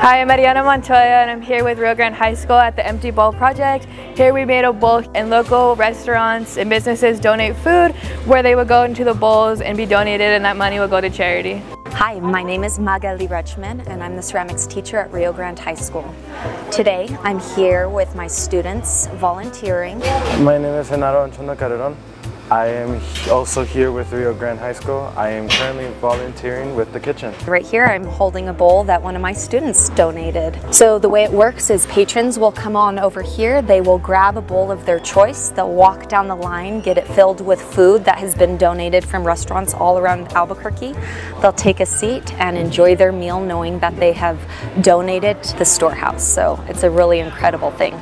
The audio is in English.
Hi, I'm Mariana Montoya and I'm here with Rio Grande High School at the Empty Bowl Project. Here we made a bowl and local restaurants and businesses donate food where they would go into the bowls and be donated and that money would go to charity. Hi, my name is Magali Rechman and I'm the ceramics teacher at Rio Grande High School. Today I'm here with my students volunteering. My name is Genaro Anchona Carreron. I am also here with Rio Grande High School. I am currently volunteering with the kitchen. Right here I'm holding a bowl that one of my students donated. So the way it works is patrons will come on over here, they will grab a bowl of their choice, they'll walk down the line, get it filled with food that has been donated from restaurants all around Albuquerque. They'll take a seat and enjoy their meal knowing that they have donated to the storehouse. So it's a really incredible thing.